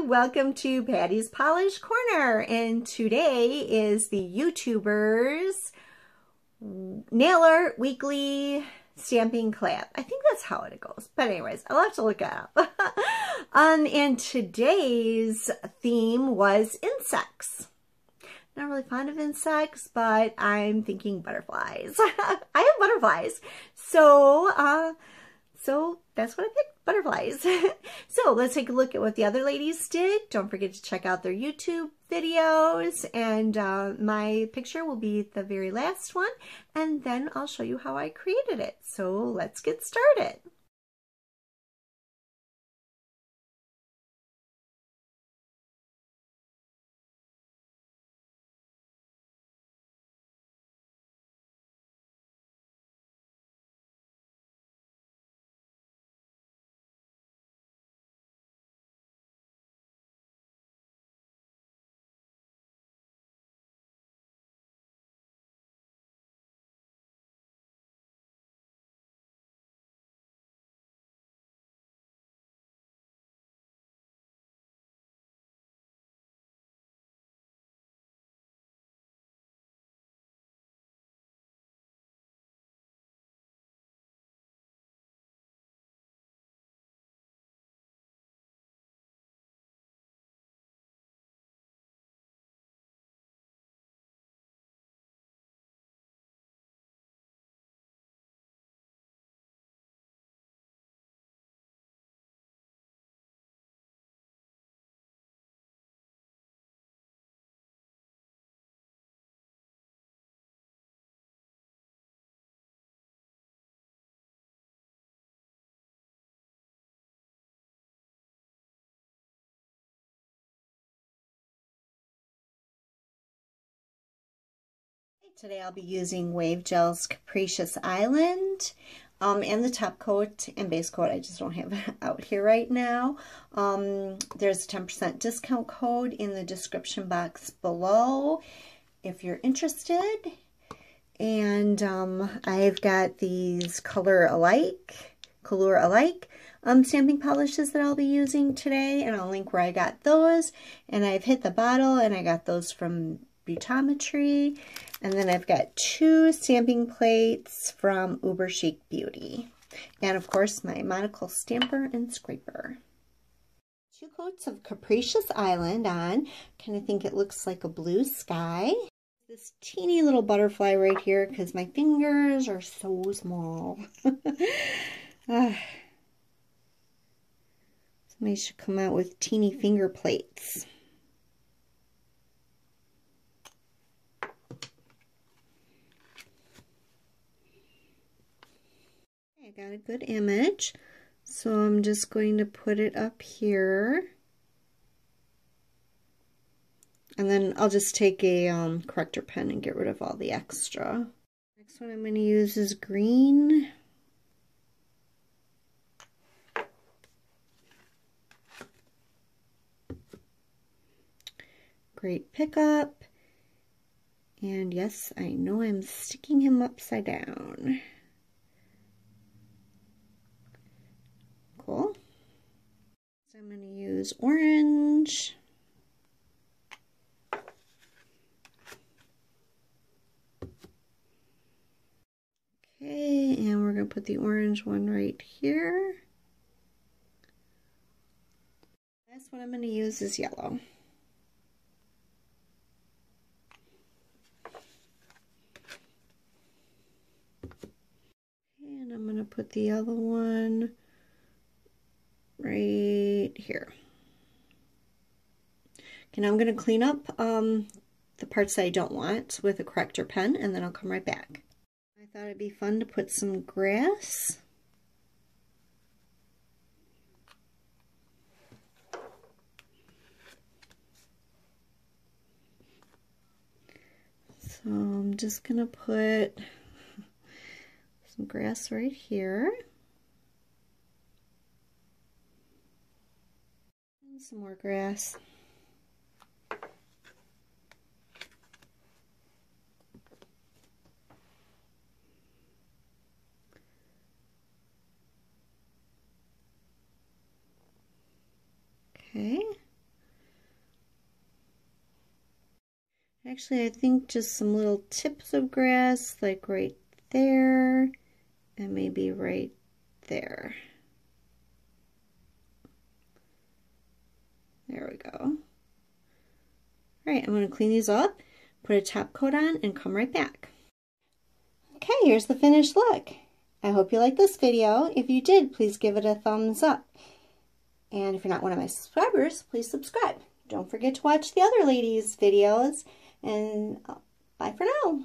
welcome to Pattie's Polish Corner and today is the YouTubers Nail Art Weekly Stamping Collab. I think that's how it goes, but anyways, I'll have to look it up. um, and today's theme was insects. Not really fond of insects, but I'm thinking butterflies. I have butterflies, so uh, so that's what I picked, butterflies. so let's take a look at what the other ladies did. Don't forget to check out their YouTube videos and uh, my picture will be the very last one and then I'll show you how I created it. So let's get started. Today I'll be using Wave Gel's Capricious Island um, and the top coat and base coat. I just don't have out here right now. Um, there's a 10% discount code in the description box below if you're interested. And um, I've got these color alike, color alike um, stamping polishes that I'll be using today. And I'll link where I got those. And I've hit the bottle and I got those from Beautometry. And then I've got two stamping plates from Uber Chic Beauty. And of course, my monocle stamper and scraper. Two coats of Capricious Island on. Kind of think it looks like a blue sky. This teeny little butterfly right here because my fingers are so small. uh, somebody should come out with teeny finger plates. I got a good image. So I'm just going to put it up here. And then I'll just take a um, corrector pen and get rid of all the extra. Next one I'm going to use is green. Great pickup. And yes, I know I'm sticking him upside down. So Use orange. Okay, and we're going to put the orange one right here. Last one I'm going to use is yellow. And I'm going to put the other one right here. Okay, now I'm going to clean up um, the parts that I don't want with a corrector pen, and then I'll come right back. I thought it'd be fun to put some grass. So I'm just going to put some grass right here. And some more grass. Okay. Actually, I think just some little tips of grass, like right there, and maybe right there. There we go. All right, I'm gonna clean these up, put a top coat on, and come right back. Okay, here's the finished look. I hope you liked this video. If you did, please give it a thumbs up. And if you're not one of my subscribers, please subscribe. Don't forget to watch the other ladies' videos. And uh, bye for now.